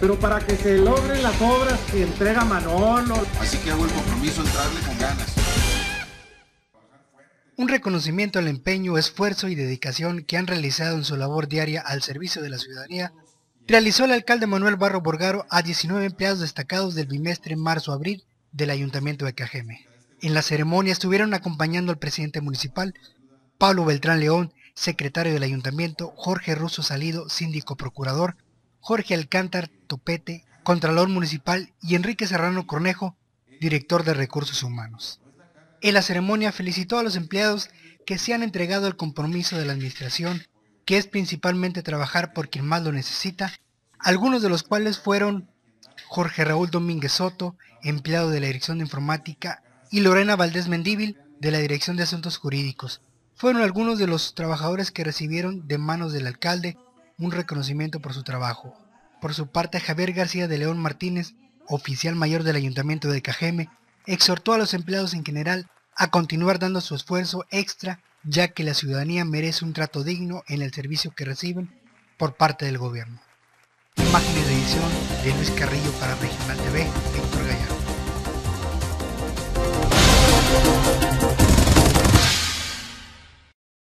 pero para que se logren las obras que entrega Manolo. Así que hago el compromiso de entrarle con ganas. Un reconocimiento al empeño, esfuerzo y dedicación que han realizado en su labor diaria al servicio de la ciudadanía, realizó el alcalde Manuel Barro Borgaro a 19 empleados destacados del bimestre marzo-abril del Ayuntamiento de Cajeme. En la ceremonia estuvieron acompañando al presidente municipal, Pablo Beltrán León, secretario del Ayuntamiento, Jorge Russo Salido, síndico procurador, Jorge Alcántar Topete, Contralor Municipal y Enrique Serrano Cornejo, director de Recursos Humanos. En la ceremonia felicitó a los empleados que se han entregado al compromiso de la administración, que es principalmente trabajar por quien más lo necesita, algunos de los cuales fueron Jorge Raúl Domínguez Soto, empleado de la Dirección de Informática, y Lorena Valdés Mendíbil, de la Dirección de Asuntos Jurídicos. Fueron algunos de los trabajadores que recibieron de manos del alcalde un reconocimiento por su trabajo. Por su parte, Javier García de León Martínez, oficial mayor del Ayuntamiento de Cajeme, exhortó a los empleados en general a continuar dando su esfuerzo extra, ya que la ciudadanía merece un trato digno en el servicio que reciben por parte del gobierno. Imágenes de edición de Luis Carrillo para Regional TV, Víctor Gallardo.